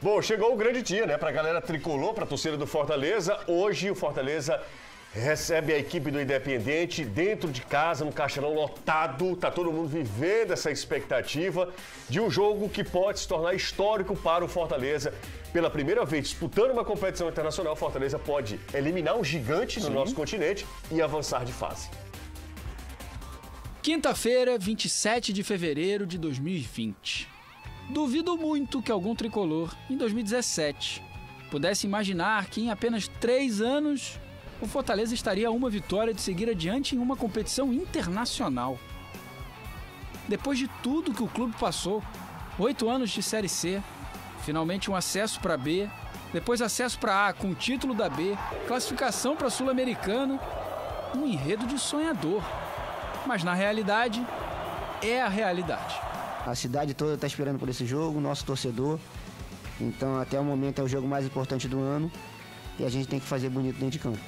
Bom, chegou o grande dia, né? Pra galera tricolor, pra torcida do Fortaleza. Hoje o Fortaleza recebe a equipe do Independente dentro de casa, no Castelão lotado. Tá todo mundo vivendo essa expectativa de um jogo que pode se tornar histórico para o Fortaleza. Pela primeira vez disputando uma competição internacional, o Fortaleza pode eliminar um gigante no nosso continente e avançar de fase. Quinta-feira, 27 de fevereiro de 2020. Duvido muito que algum tricolor, em 2017, pudesse imaginar que em apenas três anos o Fortaleza estaria a uma vitória de seguir adiante em uma competição internacional. Depois de tudo que o clube passou, oito anos de Série C, finalmente um acesso para B, depois acesso para A com o título da B, classificação para Sul-Americana, um enredo de sonhador. Mas na realidade, é a realidade. A cidade toda está esperando por esse jogo, nosso torcedor. Então, até o momento, é o jogo mais importante do ano e a gente tem que fazer bonito dentro de campo.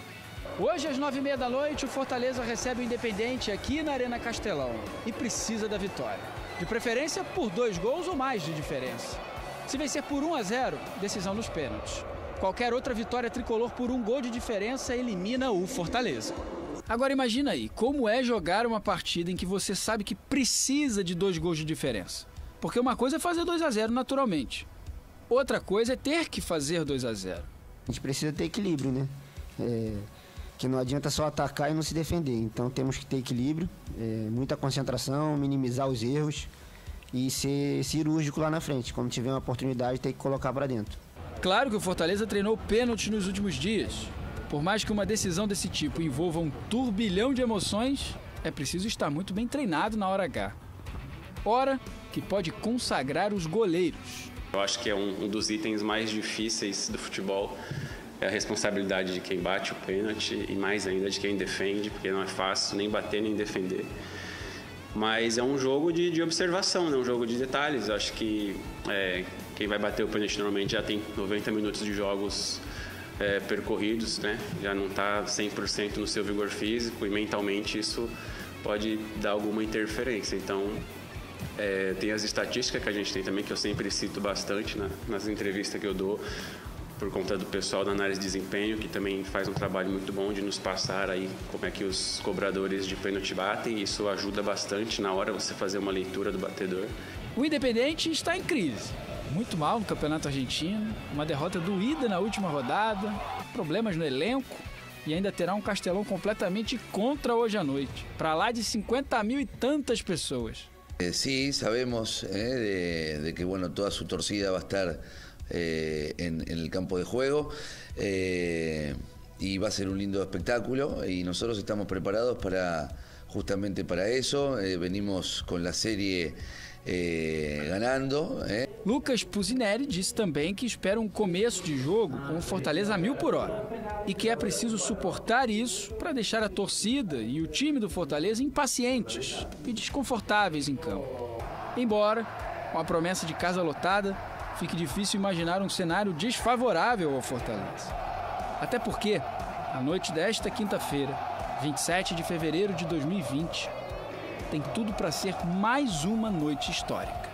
Hoje, às nove e meia da noite, o Fortaleza recebe o Independente aqui na Arena Castelão e precisa da vitória. De preferência por dois gols ou mais de diferença. Se vencer por 1 a 0, decisão nos pênaltis. Qualquer outra vitória tricolor por um gol de diferença elimina o Fortaleza. Agora imagina aí, como é jogar uma partida em que você sabe que precisa de dois gols de diferença. Porque uma coisa é fazer 2 a 0 naturalmente. Outra coisa é ter que fazer 2 a 0. A gente precisa ter equilíbrio, né? É, que não adianta só atacar e não se defender. Então temos que ter equilíbrio, é, muita concentração, minimizar os erros e ser cirúrgico lá na frente. Quando tiver uma oportunidade, tem que colocar para dentro. Claro que o Fortaleza treinou pênaltis nos últimos dias. Por mais que uma decisão desse tipo envolva um turbilhão de emoções, é preciso estar muito bem treinado na hora H. Hora que pode consagrar os goleiros. Eu acho que é um, dos itens mais difíceis do futebol. É a responsabilidade de quem bate o pênalti e mais ainda de quem defende, porque não é fácil nem bater nem defender. Mas é um jogo de, de observação, né? um jogo de detalhes. Eu acho que é, quem vai bater o pênalti normalmente já tem 90 minutos de jogos é, percorridos, né? já não está 100% no seu vigor físico e mentalmente isso pode dar alguma interferência. Então, é, tem as estatísticas que a gente tem também, que eu sempre cito bastante na, nas entrevistas que eu dou, por conta do pessoal da análise de desempenho, que também faz um trabalho muito bom de nos passar aí como é que os cobradores de pênalti batem. Isso ajuda bastante na hora você fazer uma leitura do batedor. O Independente está em crise. Muito mal no Campeonato Argentino, uma derrota doída na última rodada, problemas no elenco e ainda terá um Castelão completamente contra hoje à noite. Para lá de 50 mil e tantas pessoas. Eh, sí, sabemos eh, de, de que bueno toda su torcida va a estar eh, el campo de juego eh, y va a ser un lindo espectáculo y nosotros estamos preparados para justamente para eso. Venimos con la serie eh, ganando. eh. Lucas Pusineri disse também que espera um começo de jogo com o Fortaleza a mil por hora e que é preciso suportar isso para deixar a torcida e o time do Fortaleza impacientes e desconfortáveis em campo. Embora, com a promessa de casa lotada, fique difícil imaginar um cenário desfavorável ao Fortaleza. Até porque, a noite desta quinta-feira, 27 de fevereiro de 2020, tem tudo para ser mais uma noite histórica.